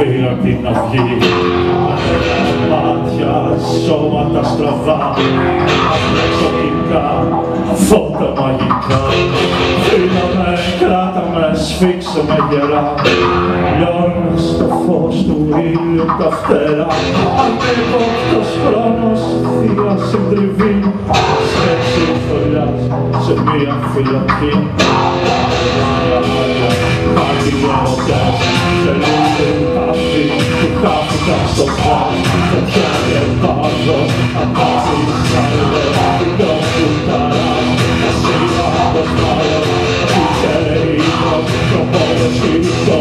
Φύλλα την αυγή μάτια, σώματα στραβά εξωτικά, φώτα μαγικά Φίλα με, κράτα με, σφίξε με γερά Λιώνω στο φως του ήλιου τα φτερά Ανεπόκτος χρόνος, θεία συντριβή Fulla, submira, fulla, fulla Maja, maja, party wall dance Salutem happy, to happy that's so fun To try and borrow, a party silent We go to Taran, a sea of the fire To say no, no more as you. go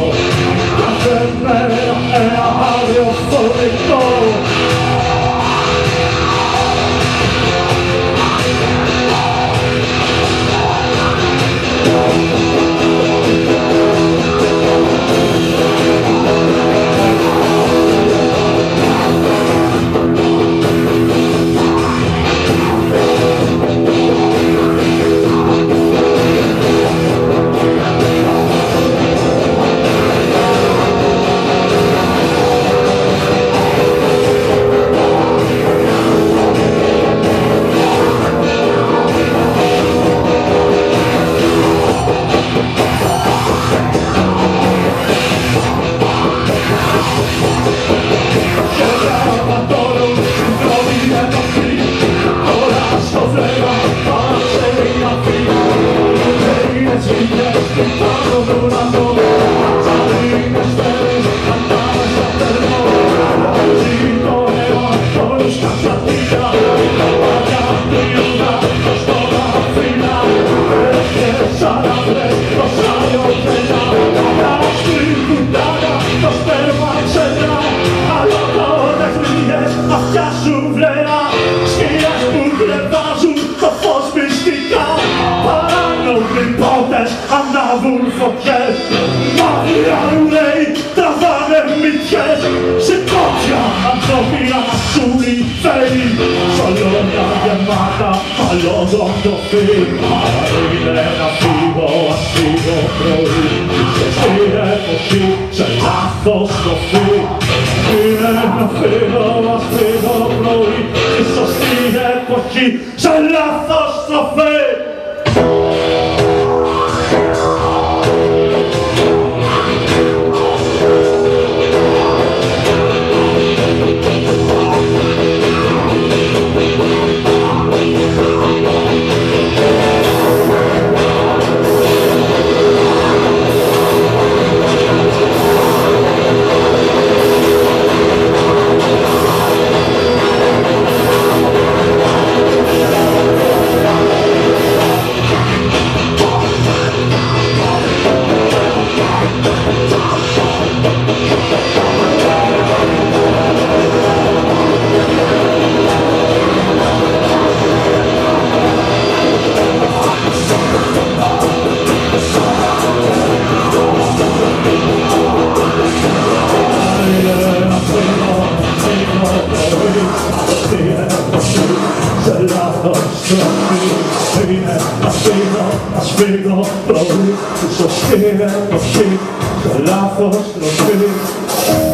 I said, man, I have your full ignore Ανάβουν φωτιές Μαύρια ρουλέοι τραβάνε μυτιές Σε κόψια ανθρώπινα σου φέρει Σαλόνια γεμάτα παλιόντων το φύλλο Είναι να φύγω, ας φύγω πρωί Στην εποχή σε λάθος το φύλλο. Είναι να φύγω, ας φύγω πρωί. Ίσως στην εποχή σε λάθος τροφή σε είναι να φύγω, να σφίγγω πρωί, τη σωστή εποχή, το λάθος τροφή.